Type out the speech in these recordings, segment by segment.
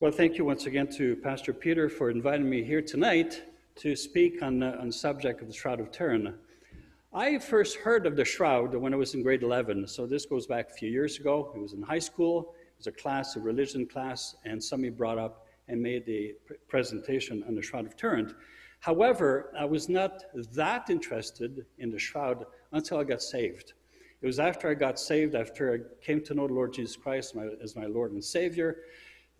Well, thank you once again to Pastor Peter for inviting me here tonight to speak on, uh, on the subject of the Shroud of Turin. I first heard of the Shroud when I was in grade 11, so this goes back a few years ago. It was in high school, it was a class, a religion class, and somebody brought up and made a presentation on the Shroud of Turin. However, I was not that interested in the Shroud until I got saved. It was after I got saved, after I came to know the Lord Jesus Christ as my Lord and Savior,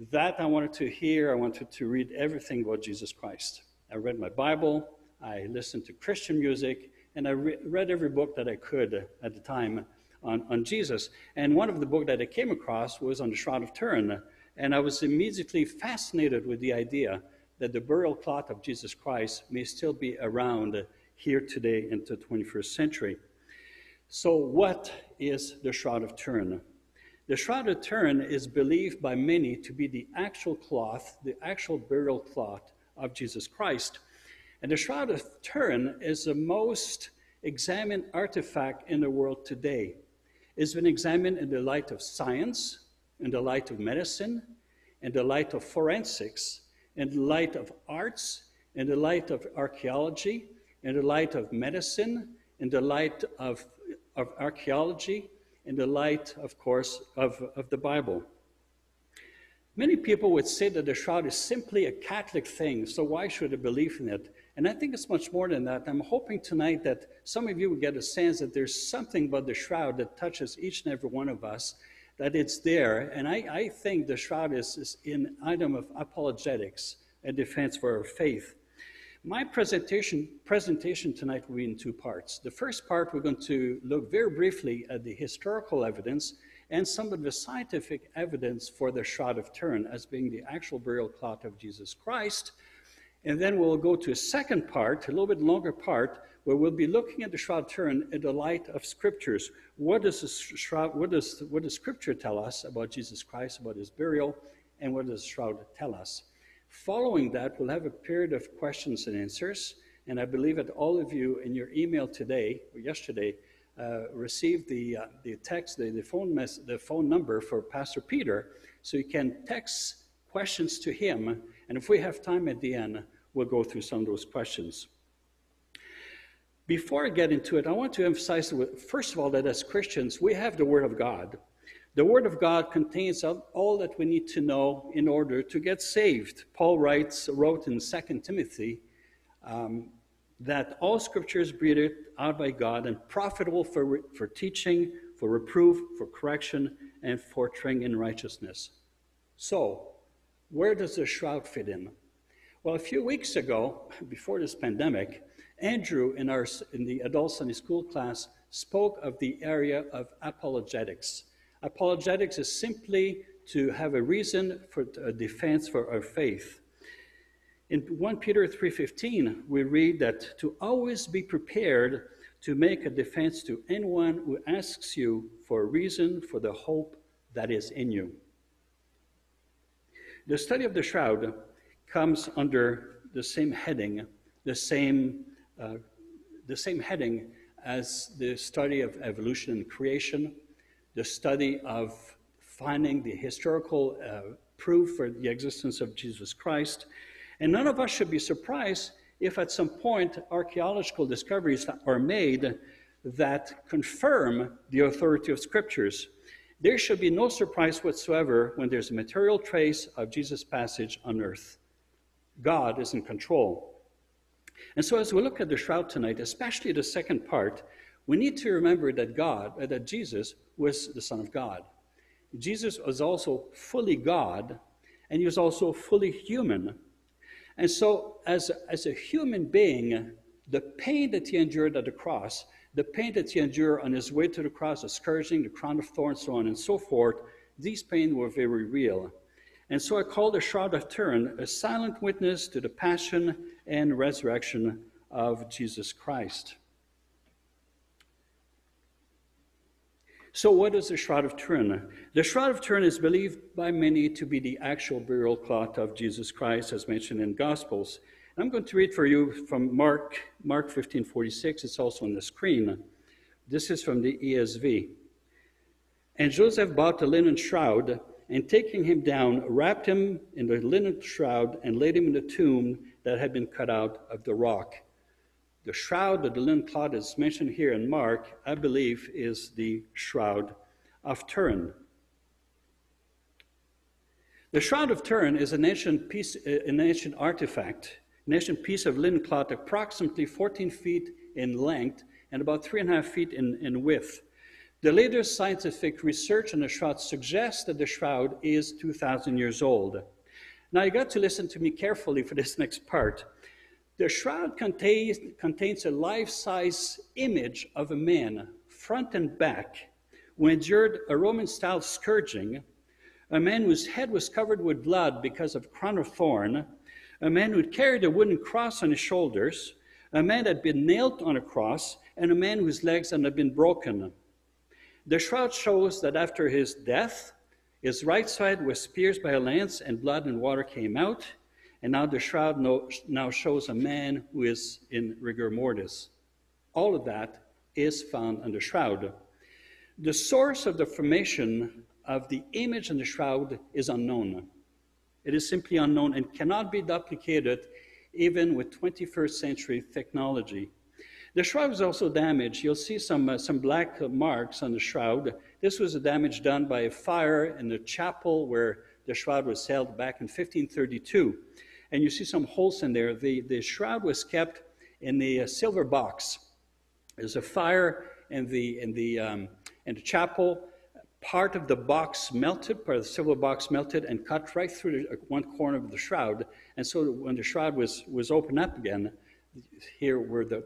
that I wanted to hear. I wanted to read everything about Jesus Christ. I read my Bible, I listened to Christian music, and I re- read every book that I could at the time on, on Jesus. And one of the books that I came across was on the Shroud of Turin. And I was immediately fascinated with the idea that the burial cloth of Jesus Christ may still be around here today in the 21st century. So, what is the Shroud of Turin? The Shroud of Turin is believed by many to be the actual cloth, the actual burial cloth of Jesus Christ. And the Shroud of Turin is the most examined artifact in the world today. It's been examined in the light of science, in the light of medicine, in the light of forensics, in the light of arts, in the light of archaeology, in the light of medicine, in the light of, of archaeology, in the light, of course, of, of the Bible. Many people would say that the shroud is simply a Catholic thing, so why should I believe in it? And I think it's much more than that. I'm hoping tonight that some of you will get a sense that there's something about the shroud that touches each and every one of us, that it's there. And I, I think the shroud is, is an item of apologetics, a defense for our faith. My presentation, presentation tonight will be in two parts. The first part, we're going to look very briefly at the historical evidence and some of the scientific evidence for the Shroud of Turin as being the actual burial cloth of Jesus Christ. And then we'll go to a second part, a little bit longer part, where we'll be looking at the Shroud of Turin in the light of scriptures. What does the shroud, what does, what does scripture tell us about Jesus Christ, about his burial, and what does the shroud tell us? Following that, we'll have a period of questions and answers. And I believe that all of you in your email today or yesterday uh, received the, uh, the text, the, the, phone mess, the phone number for Pastor Peter, so you can text questions to him. And if we have time at the end, we'll go through some of those questions. Before I get into it, I want to emphasize, first of all, that as Christians, we have the Word of God. The Word of God contains all that we need to know in order to get saved. Paul writes, wrote in 2 Timothy um, that all Scripture is breathed out by God and profitable for, for teaching, for reproof, for correction, and for training in righteousness. So, where does the shroud fit in? Well, a few weeks ago, before this pandemic, Andrew in, our, in the adult Sunday school class spoke of the area of apologetics. Apologetics is simply to have a reason for a defense for our faith. In 1 Peter 3:15, we read that to always be prepared to make a defense to anyone who asks you for a reason for the hope that is in you. The study of the shroud comes under the same heading, the same, uh, the same heading as the study of evolution and creation, the study of finding the historical uh, proof for the existence of Jesus Christ. And none of us should be surprised if at some point archaeological discoveries are made that confirm the authority of scriptures. There should be no surprise whatsoever when there's a material trace of Jesus' passage on earth. God is in control. And so, as we look at the shroud tonight, especially the second part, we need to remember that God, uh, that Jesus was the Son of God. Jesus was also fully God, and he was also fully human. And so, as, as a human being, the pain that he endured at the cross, the pain that he endured on his way to the cross, the scourging, the crown of thorns, so on and so forth, these pains were very real. And so I call the Shroud of Turin a silent witness to the passion and resurrection of Jesus Christ. So, what is the Shroud of Turin? The Shroud of Turin is believed by many to be the actual burial cloth of Jesus Christ, as mentioned in Gospels. I'm going to read for you from Mark, Mark 15:46. It's also on the screen. This is from the ESV. And Joseph bought a linen shroud and taking him down, wrapped him in the linen shroud and laid him in the tomb that had been cut out of the rock. The shroud of the linen cloth is mentioned here in Mark, I believe, is the shroud of Turin. The Shroud of Turin is an ancient, piece, an ancient artifact, an ancient piece of linen cloth approximately 14 feet in length and about three and a half feet in, in width. The latest scientific research on the shroud suggests that the shroud is 2,000 years old. Now, you got to listen to me carefully for this next part. The shroud contains, contains a life size image of a man, front and back, who endured a Roman style scourging, a man whose head was covered with blood because of crown of thorn, a man who carried a wooden cross on his shoulders, a man that had been nailed on a cross, and a man whose legs had been broken. The shroud shows that after his death, his right side was pierced by a lance, and blood and water came out. And now the shroud now shows a man who is in rigor mortis. All of that is found on the shroud. The source of the formation of the image in the shroud is unknown. It is simply unknown and cannot be duplicated even with 21st century technology. The shroud is also damaged. You'll see some, uh, some black marks on the shroud. This was a damage done by a fire in the chapel where the shroud was held back in 1532. And you see some holes in there. The, the shroud was kept in the uh, silver box. There's a fire in the, in, the, um, in the chapel. Part of the box melted, part of the silver box melted and cut right through the, uh, one corner of the shroud. And so when the shroud was, was opened up again, here were the,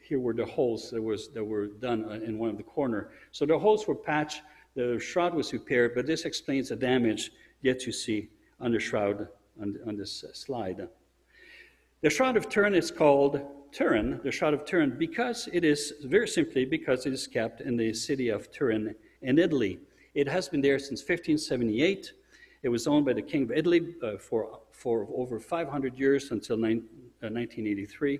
here were the holes that, was, that were done in one of the corner. So the holes were patched, the shroud was repaired, but this explains the damage yet you see on the shroud on, on this slide. The Shroud of Turin is called Turin, the Shroud of Turin, because it is, very simply, because it is kept in the city of Turin in Italy. It has been there since 1578. It was owned by the King of Italy uh, for, for over 500 years until nine, uh, 1983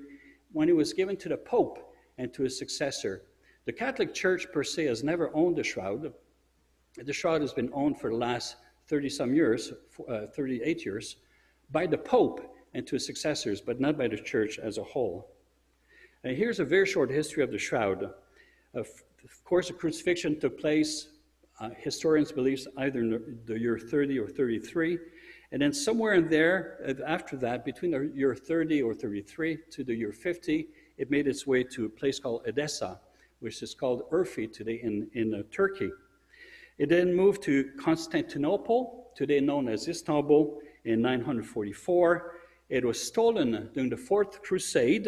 when it was given to the Pope and to his successor. The Catholic Church, per se, has never owned the shroud. The shroud has been owned for the last 30 some years, uh, 38 years, by the Pope and to his successors, but not by the Church as a whole. And here's a very short history of the shroud. Of, course, the crucifixion took place, uh, historians believe, either in the year 30 or 33. And then somewhere in there, uh, after that, between the year 30 or 33 to the year 50, it made its way to a place called Edessa, which is called Urfa today in, in uh, Turkey. It then moved to Constantinople, today known as Istanbul, in 944. It was stolen during the Fourth Crusade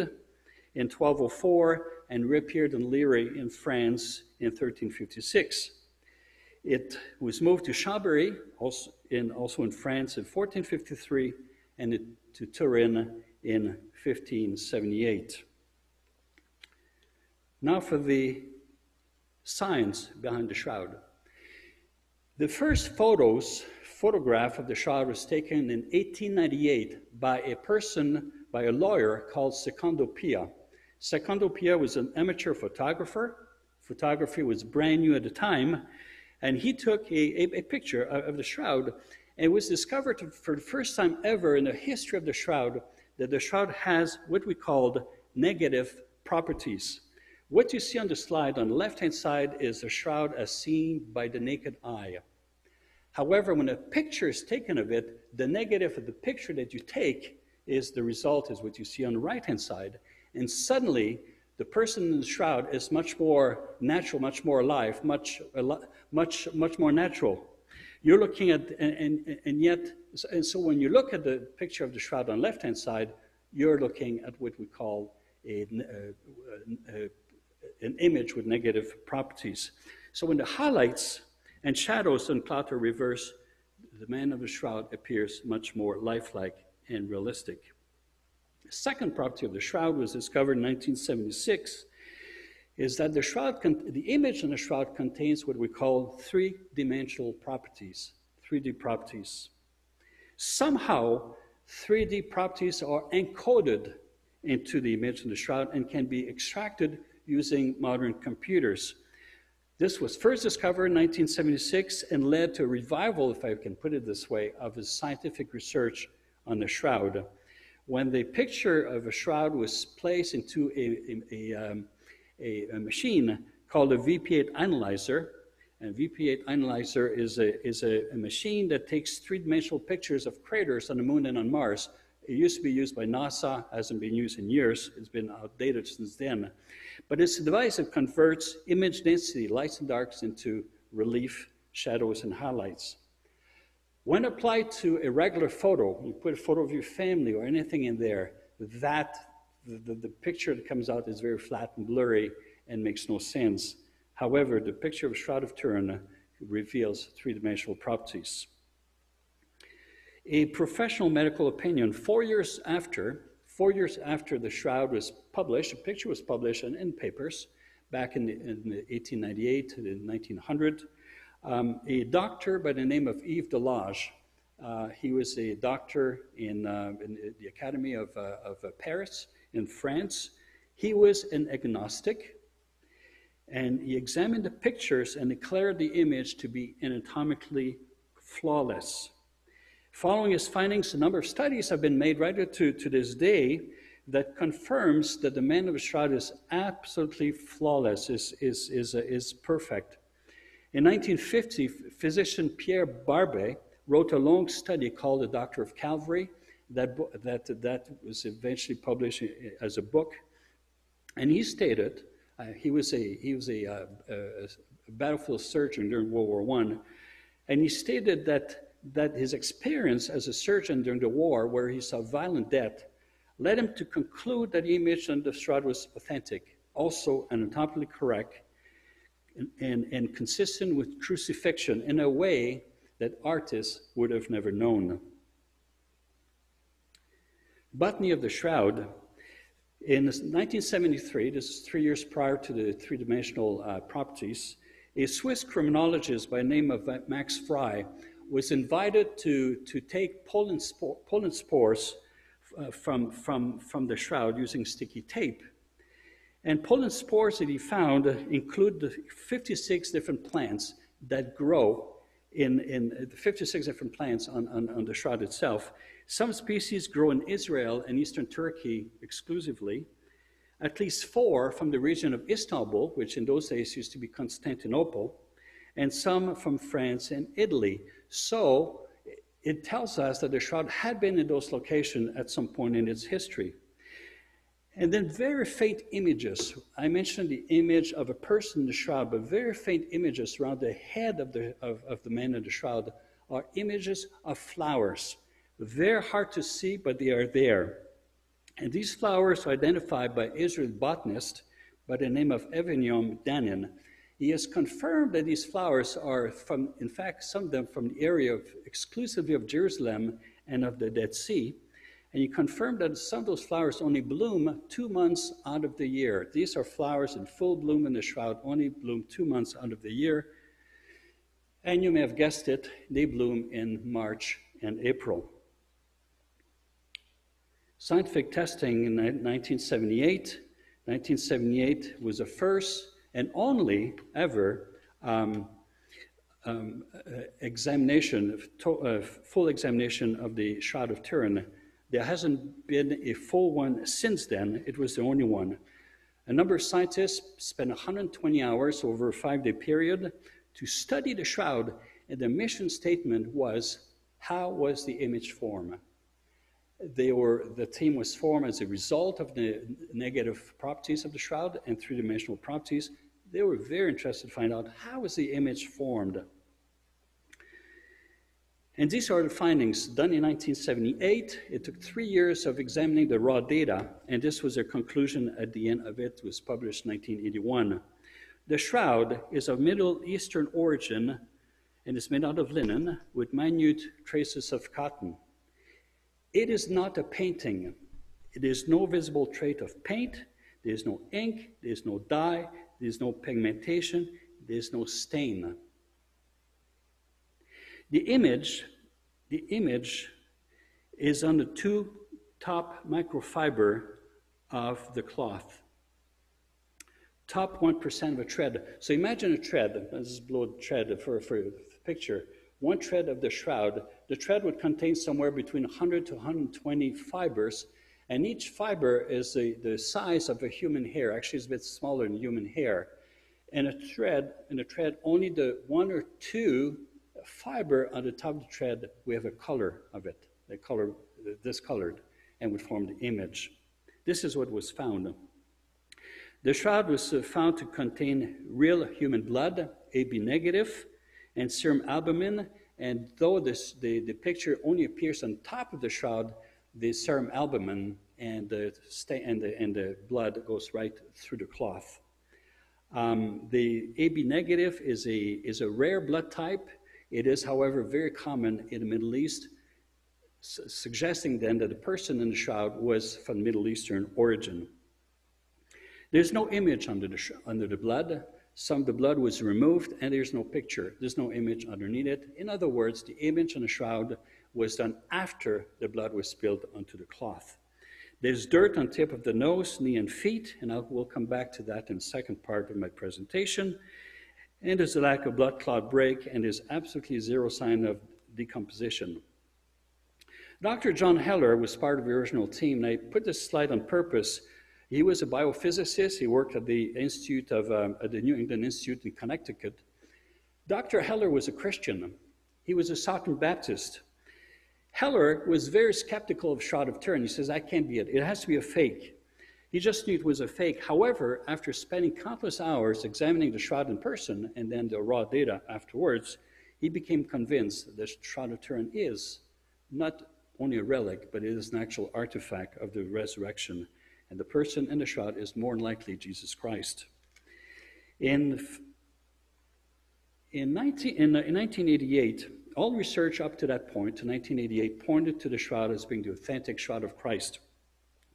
in 1204 and reappeared in Lirey in France in 1356. It was moved to Chambéry, also in, also in France, in 1453, and it, to Turin in 1578. Now for the science behind the shroud. The first photos, photograph of the shroud was taken in 1898 by a person, by a lawyer called Secondo Pia. Secondo Pia was an amateur photographer. Photography was brand new at the time, and he took a, a, a picture of, the shroud, and it was discovered for the first time ever in the history of the shroud that the shroud has what we called negative properties. What you see on the slide on the left-hand side is the shroud as seen by the naked eye. However, when a picture is taken of it, the negative of the picture that you take is the result is what you see on the right-hand side. And suddenly, the person in the shroud is much more natural, much more alive, much, much, much more natural. You're looking at, and, and, and yet, and so when you look at the picture of the shroud on the left-hand side, you're looking at what we call a, a, a, an image with negative properties. So when the highlights and shadows on cloth reverse, the man of the shroud appears much more lifelike and realistic. The second property of the shroud was discovered in 1976 is that the shroud, the image in the shroud contains what we call three-dimensional properties, 3D properties. Somehow, 3D properties are encoded into the image in the shroud and can be extracted using modern computers. This was first discovered in 1976 and led to a revival, if I can put it this way, of his scientific research on the shroud. When the picture of a shroud was placed into a, a, a, um, a, a machine called a VP8 analyzer, and VP8 analyzer is a, is a, a machine that takes three-dimensional pictures of craters on the moon and on Mars. It used to be used by NASA, hasn't been used in years. It's been outdated since then. But it's a device that converts image density, lights and darks, into relief, shadows, and highlights. When applied to a regular photo, you put a photo of your family or anything in there, that the, the, picture that comes out is very flat and blurry and makes no sense. However, the picture of Shroud of Turin reveals three-dimensional properties. A professional medical opinion, four years after, four years after the Shroud was published, a picture was published in, in papers back in, the, in the 1898 to 1900, um, a doctor by the name of Yves Delage, uh, he was a doctor in, uh, in the Academy of, uh, of Paris in France. He was an agnostic, and he examined the pictures and declared the image to be anatomically flawless. Following his findings, a number of studies have been made right to, to this day that confirms that the man of the shroud is absolutely flawless, is, is, is, uh, is perfect. In 1950, physician Pierre Barbet wrote a long study called The Doctor of Calvary that, that, that was eventually published as a book. And he stated uh, he was a, he was a, uh, a, battlefield surgeon during World War I, and he stated that, that his experience as a surgeon during the war, where he saw violent death, led him to conclude that the image on the shroud was authentic, also anatomically correct, and, and, and consistent with crucifixion in a way that artists would have never known. Botany of the Shroud in 1973, this is three years prior to the three-dimensional uh, properties, a Swiss criminologist by the name of Max Frei was invited to, to take pollen, pollen spores uh, from, from, from the shroud using sticky tape. And pollen spores that he found include 56 different plants that grow in, in 56 different plants on, on, on the shroud itself. Some species grow in Israel and eastern Turkey exclusively. At least four from the region of Istanbul, which in those days used to be Constantinople, and some from France and Italy. So it tells us that the shroud had been in those locations at some point in its history. And then very faint images. I mentioned the image of a person in the shroud, but very faint images around the head of the, of, of the man in the shroud are images of flowers. They're hard to see, but they are there. And these flowers are identified by Israel botanist by the name of Avinoam Danin. He has confirmed that these flowers are from, in fact, some of them from the area of exclusively of Jerusalem and of the Dead Sea. And he confirmed that some of those flowers only bloom two months out of the year. These are flowers in full bloom in the shroud, only bloom two months out of the year. And you may have guessed it, they bloom in March and April. Scientific testing in 1978. 1978 was the first and only ever um, um, uh, examination, uh, full examination of the Shroud of Turin. There hasn't been a full one since then. It was the only one. A number of scientists spent 120 hours over a five-day period to study the shroud, and the mission statement was, how was the image formed? They were, the team was formed as a result of the negative properties of the shroud and three-dimensional properties. They were very interested to find out how was the image formed. And these are the findings done in 1978. It took three years of examining the raw data, and this was their conclusion at the end of it. It was published in 1981. The shroud is of Middle Eastern origin and is made out of linen with minute traces of cotton. It is not a painting. It is no visible trait of paint. There is no ink. There is no dye. There is no pigmentation. There is no stain. The image, the image is on the two top microfiber of the cloth. top 1% of a tread. So imagine a tread, this is below tread for, for a picture. One tread of the shroud, the thread would contain somewhere between 100 to 120 fibers, and each fiber is the, the size of a human hair. Actually, it's a bit smaller than human hair. And a thread, in a thread, only the one or two fiber on the top of the thread, we have a color of it, the color, discolored, and would form the image. This is what was found. The shroud was found to contain real human blood, AB negative, and serum albumin. And though this, the, the picture only appears on top of the shroud, the serum albumin and the, and the, and the blood goes right through the cloth. Um, the AB negative is a, is a rare blood type. It is, however, very common in the Middle East, su suggesting then that the person in the shroud was from Middle Eastern origin. There's no image under the, under the blood. Some of the blood was removed, and there's no picture. There's no image underneath it. In other words, the image on the shroud was done after the blood was spilled onto the cloth. There's dirt on tip of the nose, knee, and feet, and I will come back to that in the second part of my presentation. And there's a lack of blood clot break, and there's absolutely zero sign of decomposition. Dr. John Heller was part of the original team, and I put this slide on purpose. He was a biophysicist. He worked at the Institute of um, at the New England Institute in Connecticut. Dr. Heller was a Christian. He was a Southern Baptist. Heller was very skeptical of Shroud of Turin. He says, I can't be it. It has to be a fake. He just knew it was a fake. However, after spending countless hours examining the shroud in person and then the raw data afterwards, he became convinced that the Shroud of Turin is not only a relic, but it is an actual artifact of the resurrection. And the person in the shroud is more than likely Jesus Christ. In, in, 19, in, in 1988, all research up to that point, to 1988, pointed to the shroud as being the authentic shroud of Christ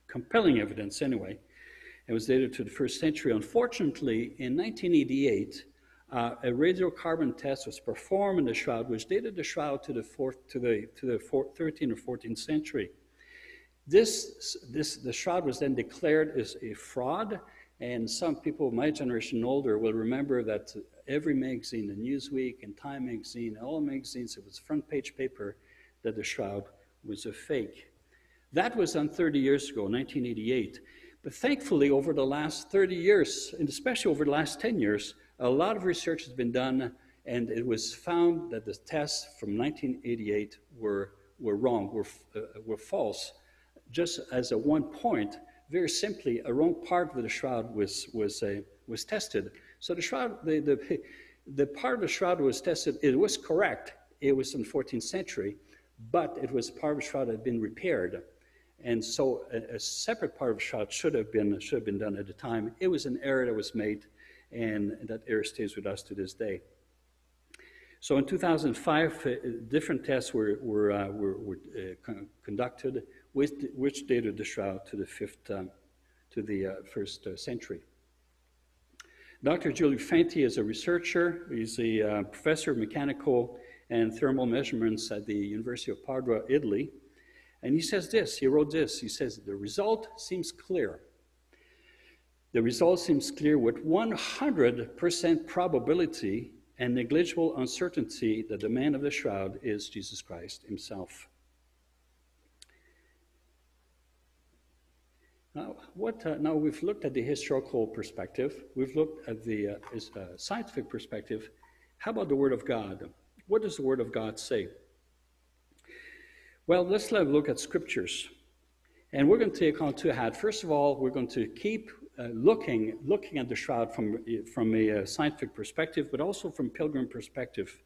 compelling evidence anyway. It was dated to the first century. Unfortunately, in 1988, uh, a radiocarbon test was performed in the shroud, which dated the shroud to the, fourth, to the, to the 13th or 14th century. This, this, the shroud was then declared as a fraud, and some people my generation older will remember that every magazine, the Newsweek and Time magazine, all magazines, it was front page paper that the shroud was a fake. That was done 30 years ago, 1988. But thankfully, over the last 30 years, and especially over the last 10 years, a lot of research has been done, and it was found that the tests from 1988 were, were wrong, were, uh, were false. Just as a one point, very simply, a wrong part of the shroud was, was, was tested. So the shroud, the, the, the part of the shroud was tested, it was correct. It was in the 14th century, but it was part of the shroud that had been repaired. And so a, a, separate part of shot should have been should have been done at the time. It was an error that was made, and that error stays with us to this day. So in 2005, uh, different tests were were, uh, were, were uh, con conducted, with, which dated the shroud to the fifth um, to the uh, first uh, century. Dr. Giulio Fanti is a researcher. He's a uh, professor of mechanical and thermal measurements at the University of Padua, Italy. And he says this, he wrote this, he says, the result seems clear. The result seems clear with 100% probability and negligible uncertainty that the man of the shroud is Jesus Christ himself. Now, what, uh, now we've looked at the historical perspective, we've looked at the uh, uh, scientific perspective. How about the Word of God? What does the Word of God say? Well, let's have a look at scriptures. And we're going to take on two hats. First of all, we're going to keep uh, looking, looking at the shroud from, from a uh, scientific perspective, but also from pilgrim perspective.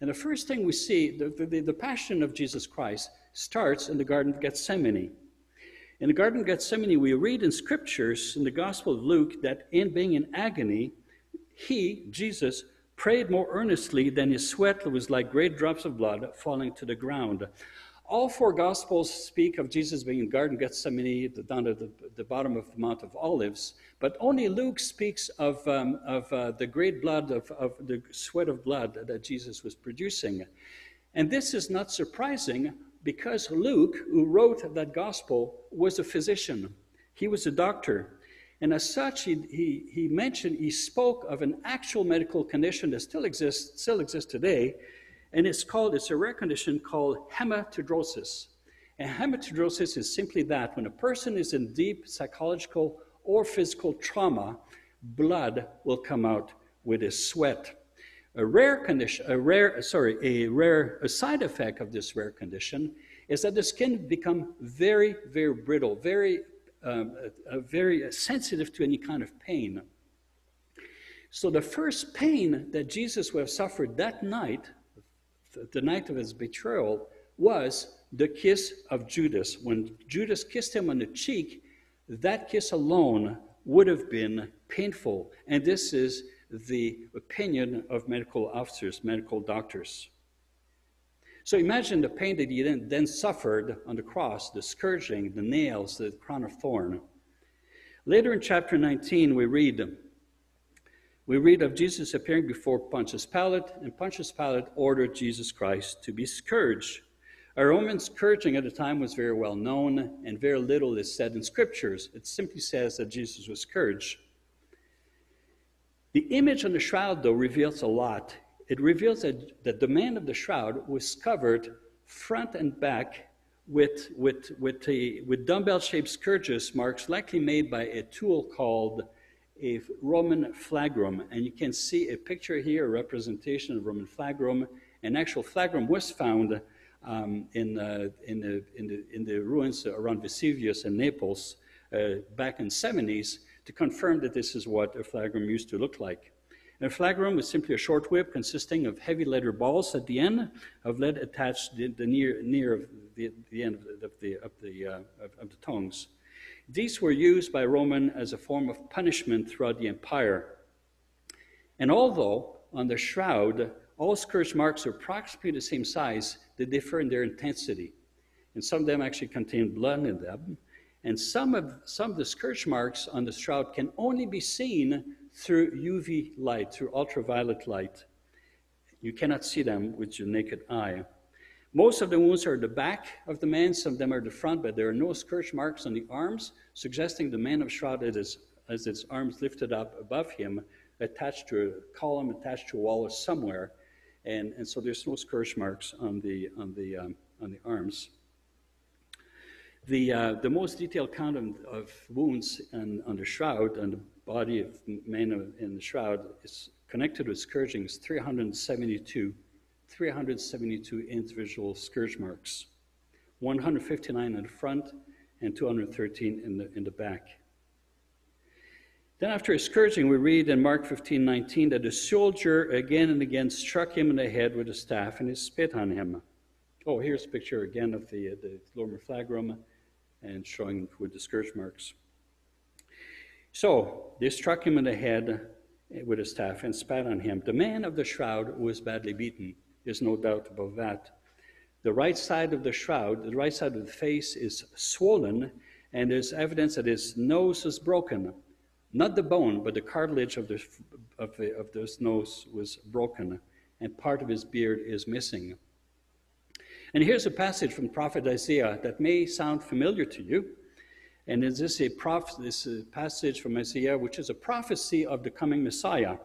And the first thing we see, the, the, the passion of Jesus Christ starts in the Garden of Gethsemane. In the Garden of Gethsemane, we read in scriptures in the Gospel of Luke that in being in agony, he, Jesus, prayed more earnestly than his sweat was like great drops of blood falling to the ground. All four Gospels speak of Jesus being in the Garden of Gethsemane, down at the, the, bottom of the Mount of Olives, but only Luke speaks of, um, of uh, the great blood, of, of the sweat of blood that Jesus was producing. And this is not surprising because Luke, who wrote that Gospel, was a physician. He was a doctor. And as such, he, he, he mentioned, he spoke of an actual medical condition that still exists, still exists today, and it's called, it's a rare condition called hematidrosis. And hematidrosis is simply that when a person is in deep psychological or physical trauma, blood will come out with his sweat. A rare condition, a rare, sorry, a rare a side effect of this rare condition is that the skin become very, very brittle, very, um, uh, very sensitive to any kind of pain. So the first pain that Jesus would have suffered that night, the night of his betrayal, was the kiss of Judas. When Judas kissed him on the cheek, that kiss alone would have been painful. And this is the opinion of medical officers, medical doctors. So imagine the pain that he then, then suffered on the cross, the scourging, the nails, the crown of thorn. Later in chapter 19, we read, we read of Jesus appearing before Pontius Pilate, and Pontius Pilate ordered Jesus Christ to be scourged. A Roman scourging at the time was very well known, and very little is said in scriptures. It simply says that Jesus was scourged. The image on the shroud, though, reveals a lot. It reveals that, that the man of the shroud was covered front and back with, with, with, a, with dumbbell shaped scourges marks, likely made by a tool called a Roman flagrum. And you can see a picture here, a representation of Roman flagrum. An actual flagrum was found um, in, uh, in, the, in, the, in the ruins around Vesuvius and Naples uh, back in the 70s to confirm that this is what a flagrum used to look like. A flagrum was simply a short whip consisting of heavy leather balls at the end of lead attached the, the near, near the, the end of the, of the, uh, of, of the tongues. These were used by Roman as a form of punishment throughout the empire. And although on the shroud all scourge marks are approximately the same size, they differ in their intensity. And some of them actually contain blood in them, and some of, some of the scourge marks on the shroud can only be seen through UV light, through ultraviolet light. You cannot see them with your naked eye. Most of the wounds are the back of the man, some of them are the front, but there are no scourge marks on the arms, suggesting the man of shroud has its arms lifted up above him, attached to a column, attached to a wall or somewhere. And, and so there's no scourge marks on the, on the, um, on the arms. The, uh, the most detailed count of, of wounds on, the shroud, and the body of men in the shroud, is connected with scourging is 372, 372 individual scourge marks, 159 in the front and 213 in the, in the back. Then after a scourging, we read in Mark 15, 19 that the soldier again and again struck him in the head with a staff and he spit on him. Oh, here's a picture again of the, the lower flagrum and showing with the scourge marks. So they struck him in the head with a staff and spat on him. The man of the shroud was badly beaten. There's no doubt about that. The right side of the shroud, the right side of the face is swollen, and there's evidence that his nose is broken. Not the bone, but the cartilage of, the, of, the, of this nose was broken, and part of his beard is missing. And here's a passage from prophet Isaiah that may sound familiar to you. And is this a prof- this is a passage from Isaiah, which is a prophecy of the coming Messiah,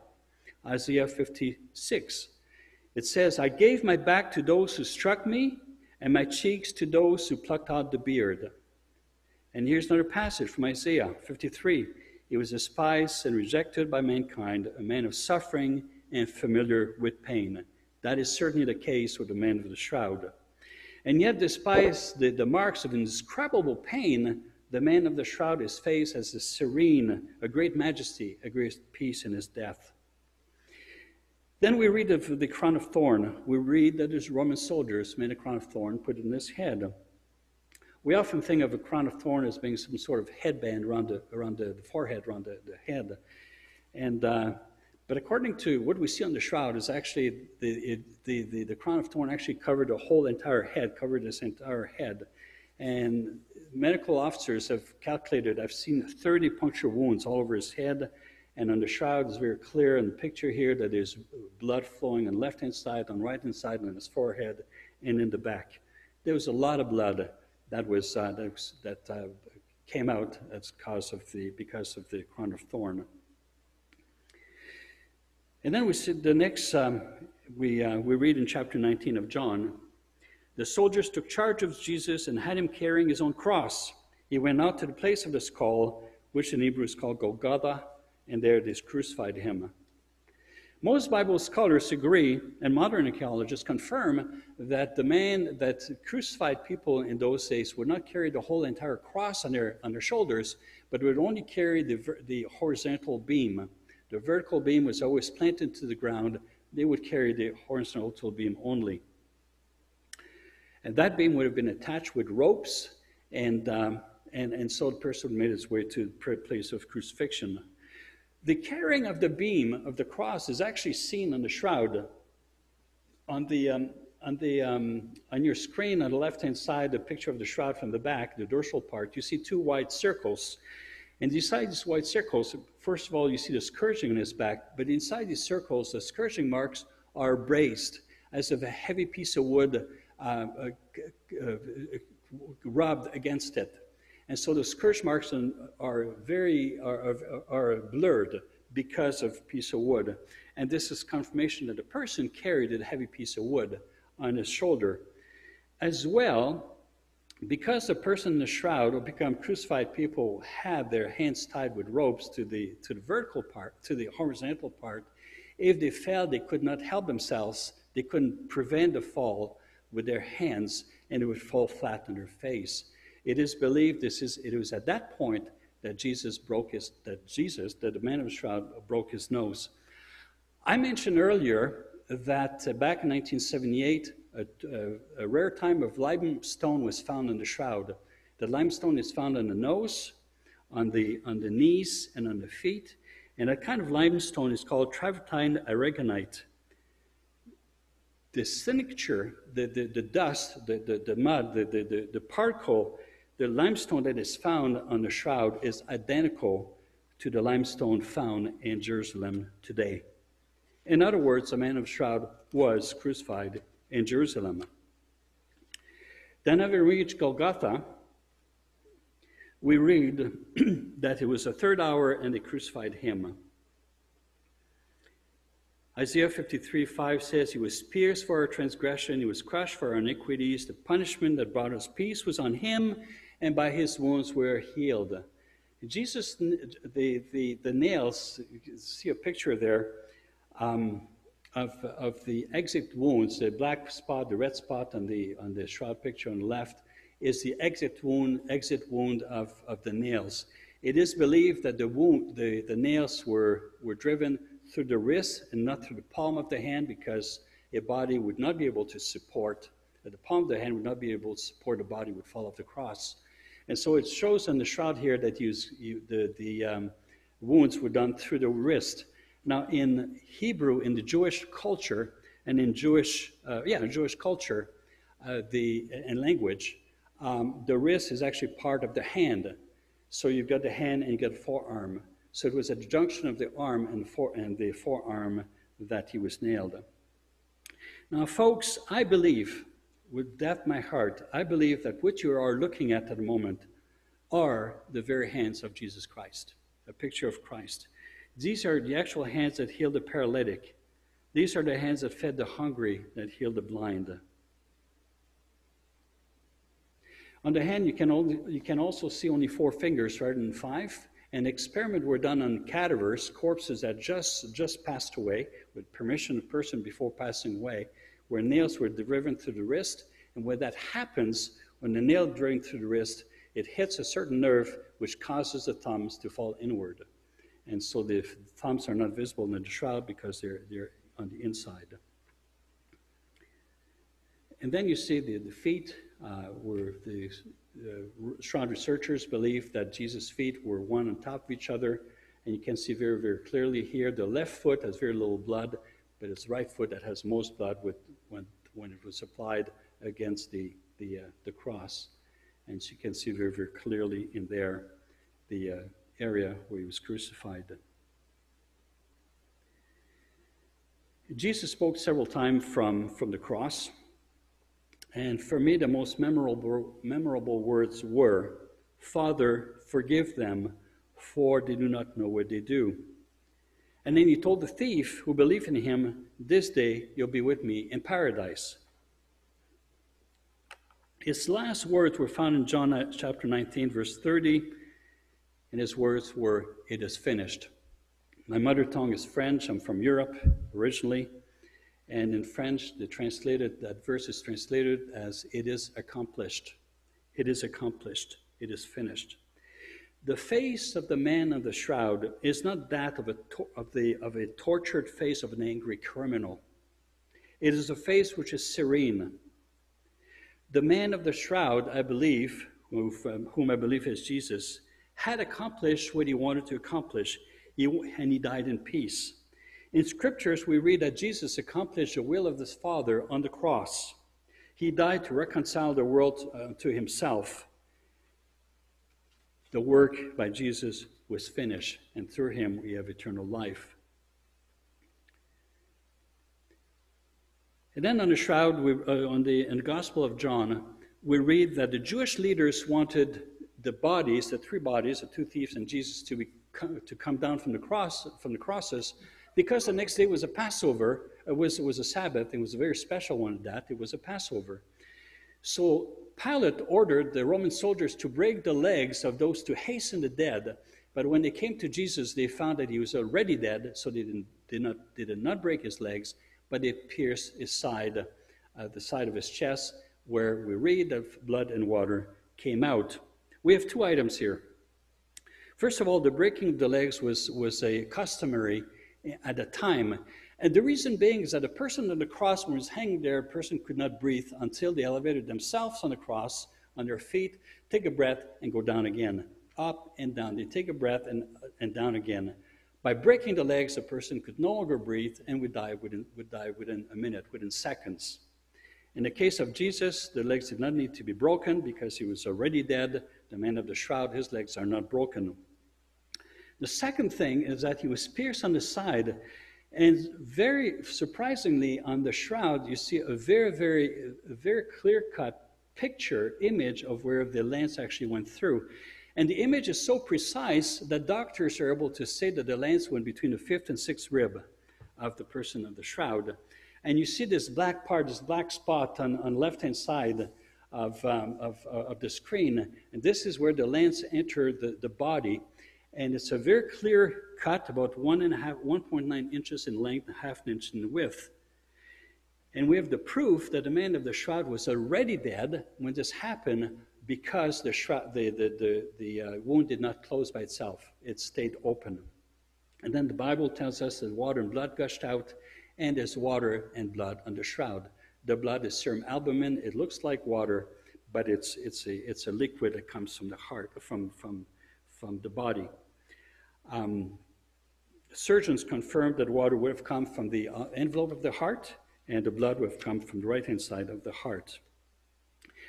Isaiah 56. It says, I gave my back to those who struck me, and my cheeks to those who plucked out the beard. And here's another passage from Isaiah 53. He was despised and rejected by mankind, a man of suffering and familiar with pain. That is certainly the case with the man of the shroud. And yet, despite the, the marks of indescribable pain, the man of the shroud, is faced as a serene, a great majesty, a great peace in his death. Then we read of the crown of thorn. We read that his Roman soldiers made a crown of thorn, put it in his head. We often think of a crown of thorn as being some sort of headband around the, around the, the forehead, around the, the head. And uh, but according to what we see on the shroud, is actually the, it, the, the, the, crown of thorn actually covered the whole entire head, covered this entire head. And medical officers have calculated, I've seen 30 puncture wounds all over his head. And on the shroud, it's very clear in the picture here that there's blood flowing on the left hand side, on the right hand side, on his forehead, and in the back. There was a lot of blood that was, uh, that, was, that uh, came out as cause of the, because of the crown of thorn. And then we see the next, um, we, uh, we read in chapter 19 of John, the soldiers took charge of Jesus and had him carrying his own cross. He went out to the place of the skull, which in Hebrew is called Golgotha, and there they crucified him. Most Bible scholars agree, and modern archaeologists confirm, that the man that crucified people in those days would not carry the whole entire cross on their, on their shoulders, but would only carry the, the horizontal beam. The vertical beam was always planted to the ground. They would carry the horizontal beam only. And that beam would have been attached with ropes, and, um, and, and so the person made his way to the place of crucifixion. The carrying of the beam of the cross is actually seen on the shroud. On, the, um, on, the, um, on your screen on the left hand side, the picture of the shroud from the back, the dorsal part, you see two white circles. And inside these white circles, first of all, you see the scourging on his back, but inside these circles, the scourging marks are braced as if a heavy piece of wood uh, uh, uh, rubbed against it. And so the scourge marks are very are, are, blurred because of piece of wood. And this is confirmation that the person carried a heavy piece of wood on his shoulder. As well, because the person in the shroud who become crucified people have their hands tied with ropes to the to the vertical part, to the horizontal part, if they fell, they could not help themselves. They couldn't prevent the fall with their hands, and it would fall flat on their face. It is believed this is it was at that point that Jesus broke his that Jesus, that the man of the shroud, broke his nose. I mentioned earlier that uh, back in 1978, a, a, a, rare time of limestone was found in the shroud. The limestone is found on the nose, on the on the knees, and on the feet. And that kind of limestone is called travertine aragonite. The signature, the, the, the dust, the, the, the mud, the, the, the, the particle the limestone that is found on the shroud is identical to the limestone found in Jerusalem today. In other words, the man of shroud was crucified in Jerusalem. Then, having reached Golgotha, we read that it was the third hour and they crucified him. Isaiah 53 5 says, He was pierced for our transgression, He was crushed for our iniquities. The punishment that brought us peace was on Him, and by his wounds we're healed. Jesus, the, the, the nails, you see a picture there um, of, of the exit wounds, the black spot, the red spot on the, on the shroud picture on the left, is the exit wound, exit wound of, of the nails. It is believed that the wound, the, the nails were, were driven through the wrist and not through the palm of the hand because a body would not be able to support, the palm of the hand would not be able to support a body would fall off the cross. And so it shows on the shroud here that you, you, the, the um, wounds were done through the wrist. Now, in Hebrew, in the Jewish culture, and in Jewish, uh, yeah, Jewish culture uh, the, and language, um, the wrist is actually part of the hand. So you've got the hand and you've got forearm. So it was the junction of the arm and, and the forearm that he was nailed. Now, folks, I believe with that my heart, I believe that what you are looking at at the moment are the very hands of Jesus Christ, a picture of Christ. These are the actual hands that healed the paralytic. These are the hands that fed the hungry, that healed the blind. On the hand, you can, only, you can also see only four fingers rather than five. An experiment were done on cadavers, corpses that just, just passed away, with permission of person before passing away where nails were driven through the wrist. And when that happens, when the nail driven through the wrist, it hits a certain nerve which causes the thumbs to fall inward. And so the thumbs are not visible in the shroud because they're, they're on the inside. And then you see the, the feet, uh, where the uh, shroud researchers believe that Jesus' feet were one on top of each other. And you can see very, very clearly here the left foot has very little blood, but it's right foot that has most blood with when, when it was applied against the, the, uh, the cross. And so you can see very, very clearly in there the uh, area where he was crucified. Jesus spoke several times from, from the cross. And for me, the most memorable, memorable words were, Father, forgive them, for they do not know what they do. And then he told the thief who believed in him, This day you'll be with me in paradise. His last words were found in John chapter 19, verse 30, and his words were, It is finished. My mother tongue is French. I'm from Europe originally. And in French, the translated, that verse is translated as, It is accomplished. It is accomplished. It is finished. The face of the man of the shroud is not that of a, of, the, of a tortured face of an angry criminal. It is a face which is serene. The man of the shroud, I believe, whom I believe is Jesus, had accomplished what he wanted to accomplish, and he died in peace. In scriptures, we read that Jesus accomplished the will of his Father on the cross. He died to reconcile the world uh, to himself. The work by Jesus was finished, and through him we have eternal life. And then on the shroud, we, uh, on the, in the Gospel of John, we read that the Jewish leaders wanted the bodies, the three bodies, the two thieves and Jesus, to, be, to come down from the cross, from the crosses, because the next day was a Passover. It was, it was a Sabbath. It was a very special one. That it was a Passover. So Pilate ordered the Roman soldiers to break the legs of those to hasten the dead. But when they came to Jesus, they found that he was already dead, so they did, did, not, they did not break his legs, but they pierced his side, uh, the side of his chest, where we read that blood and water came out. We have two items here. First of all, the breaking of the legs was, was a customary at the time. And the reason being is that a person on the cross, when he was hanging there, a person could not breathe until they elevated themselves on the cross on their feet, take a breath, and go down again. Up and down. They take a breath and, and down again. By breaking the legs, a person could no longer breathe and would die within, would die within a minute, within seconds. In the case of Jesus, the legs did not need to be broken because he was already dead. The man of the shroud, his legs are not broken. The second thing is that he was pierced on the side and very surprisingly, on the shroud, you see a very, very, very clear cut picture, image of where the lance actually went through. And the image is so precise that doctors are able to say that the lance went between the fifth and sixth rib of the person of the shroud. And you see this black part, this black spot on, on left hand side of, um, of, uh, of the screen. And this is where the lance entered the, the body and it's a very clear cut, about one and a half, 1.9 inches in length, half an inch in width. And we have the proof that the man of the shroud was already dead when this happened because the, shroud, the, the, the, the uh, wound did not close by itself. It stayed open. And then the Bible tells us that water and blood gushed out, and there's water and blood on the shroud. The blood is serum albumin. It looks like water, but it's, it's, a, it's a liquid that comes from the heart, from, from, from the body. Um, surgeons confirmed that water would have come from the uh, envelope of the heart, and the blood would have come from the right hand side of the heart.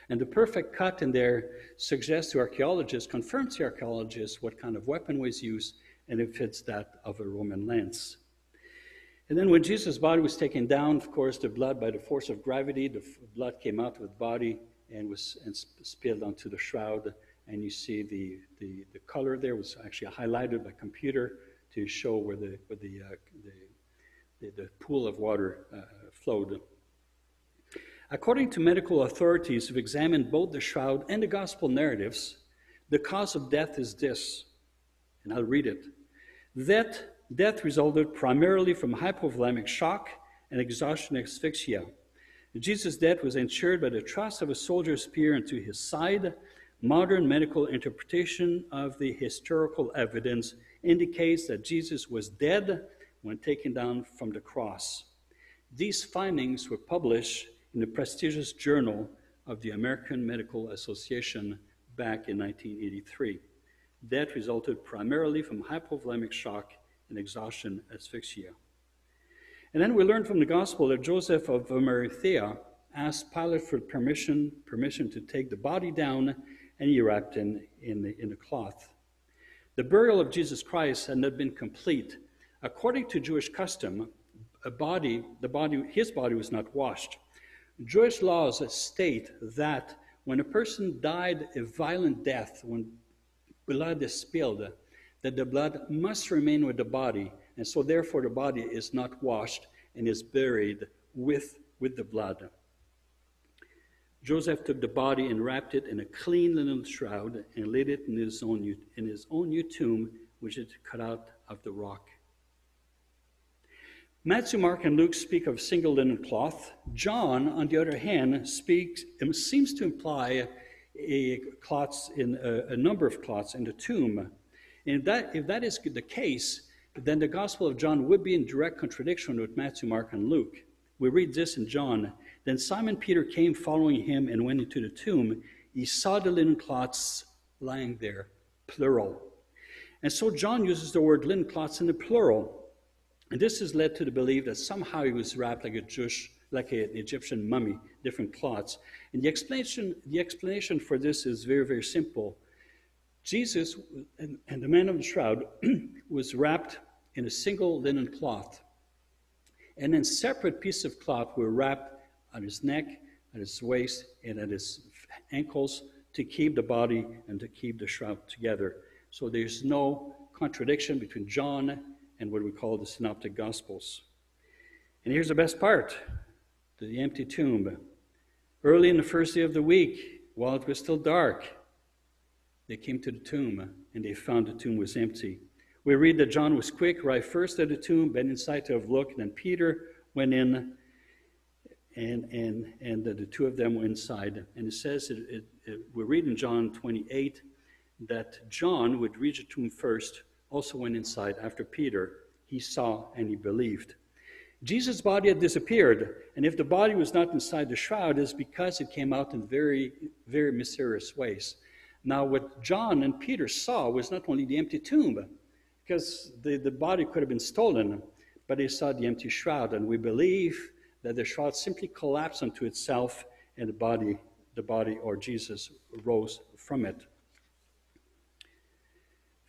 And the perfect cut in there suggests to archaeologists, confirms to archaeologists what kind of weapon was used, and it fits that of a Roman lance. And then when Jesus' body was taken down, of course, the blood, by the force of gravity, the blood came out of the body and was and spilled onto the shroud and you see the, the, the color there was actually highlighted by computer to show where the, where the, uh, the, the, the, pool of water uh, flowed. According to medical authorities who've examined both the shroud and the gospel narratives, the cause of death is this, and I'll read it. That death resulted primarily from hypovolemic shock and exhaustion asphyxia. Jesus' death was ensured by the thrust of a soldier's spear into his side Modern medical interpretation of the historical evidence indicates that Jesus was dead when taken down from the cross. These findings were published in the prestigious Journal of the American Medical Association back in 1983. Death resulted primarily from hypovolemic shock and exhaustion asphyxia. And then we learn from the gospel that Joseph of Arimathea asked Pilate for permission, permission to take the body down and he wrapped in, in, the, in a cloth. The burial of Jesus Christ had not been complete. According to Jewish custom, a body, the body, his body was not washed. Jewish laws state that when a person died a violent death, when blood is spilled, that the blood must remain with the body, and so therefore the body is not washed and is buried with, with the blood. Joseph took the body and wrapped it in a clean linen shroud and laid it in his own, in his own new tomb, which is cut out of the rock. Matthew, Mark, and Luke speak of single linen cloth. John, on the other hand, speaks seems to imply a cloths in a, a number of cloths in the tomb. And if that, if that is the case, then the Gospel of John would be in direct contradiction with Matthew, Mark, and Luke. We read this in John. Then Simon Peter came following him and went into the tomb. He saw the linen cloths lying there, plural. And so John uses the word linen cloths in the plural. And this has led to the belief that somehow he was wrapped like a Jewish, like an Egyptian mummy, different cloths. And the explanation, the explanation for this is very, very simple. Jesus and, and the man of the shroud was wrapped in a single linen cloth. And then separate pieces of cloth were wrapped on his neck, at his waist, and at his ankles to keep the body and to keep the shroud together. So there's no contradiction between John and what we call the Synoptic Gospels. And here's the best part the empty tomb. Early in the first day of the week, while it was still dark, they came to the tomb and they found the tomb was empty. We read that John was quick, right first at the tomb, bent inside to have looked. then Peter went in, and, and, and the, the two of them were inside. And it says, it, it, it, we read in John 28 that John would reach the tomb first, also went inside after Peter. He saw and he believed. Jesus' body had disappeared, and if the body was not inside the shroud, it's because it came out in very, very mysterious ways. Now, what John and Peter saw was not only the empty tomb, because the, the body could have been stolen, but they saw the empty shroud, and we believe that the shroud simply collapsed onto itself, and the body, the body or Jesus rose from it.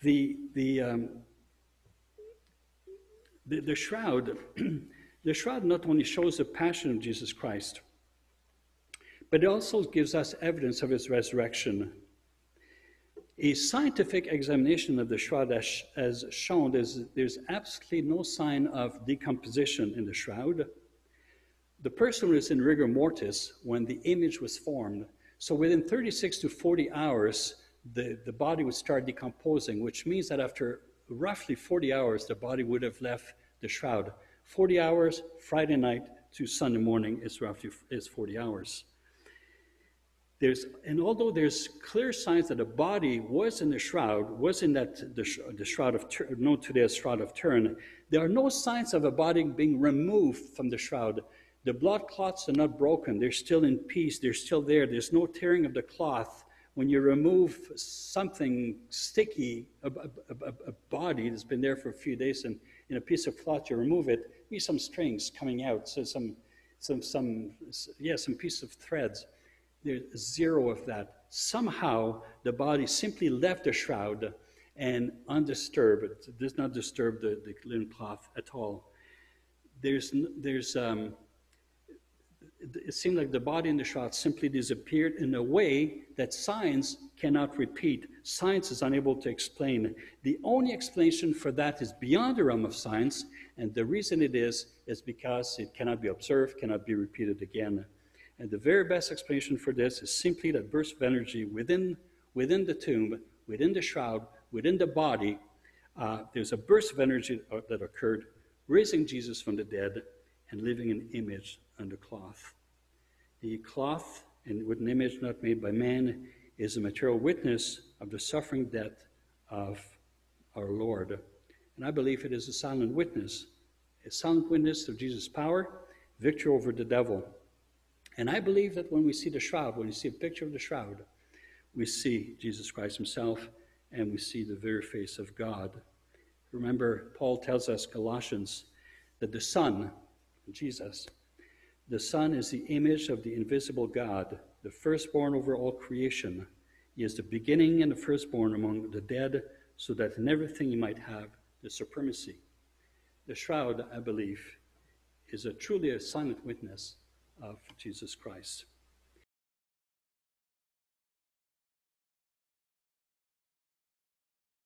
The, the, um, the, the shroud, the shroud not only shows the passion of Jesus Christ, but it also gives us evidence of his resurrection. A scientific examination of the shroud has, shown there's, there's absolutely no sign of decomposition in the shroud. The person was in rigor mortis when the image was formed. So within 36 to 40 hours, the, the body would start decomposing, which means that after roughly 40 hours, the body would have left the shroud. 40 hours, Friday night to Sunday morning is roughly is 40 hours. There's, and although there's clear signs that the body was in the shroud, was in that the, the shroud of known today as shroud of Turin, there are no signs of a body being removed from the shroud. The blood clots are not broken; they're still in peace. They're still there. There's no tearing of the cloth when you remove something sticky, a, a, a, a, body that's been there for a few days, and in a piece of cloth, you remove it, be some strings coming out, so some, some, some, yeah, some piece of threads. There's zero of that. Somehow, the body simply left the shroud and undisturbed. It does not disturb the, the linen cloth at all. There's, there's um, it seemed like the body in the shroud simply disappeared in a way that science cannot repeat. Science is unable to explain. The only explanation for that is beyond the realm of science, and the reason it is is because it cannot be observed, cannot be repeated again. And the very best explanation for this is simply that burst of energy within, within the tomb, within the shroud, within the body. Uh, there's a burst of energy that occurred, raising Jesus from the dead and leaving an image on the cloth. The cloth, and with an image not made by man, is a material witness of the suffering death of our Lord. And I believe it is a silent witness, a silent witness of Jesus' power, victory over the devil. And I believe that when we see the shroud, when we see a picture of the shroud, we see Jesus Christ himself and we see the very face of God. Remember, Paul tells us, Colossians, that the Son, Jesus, the Son is the image of the invisible God, the firstborn over all creation. He is the beginning and the firstborn among the dead, so that in everything he might have the supremacy. The shroud, I believe, is a truly a silent witness of Jesus Christ.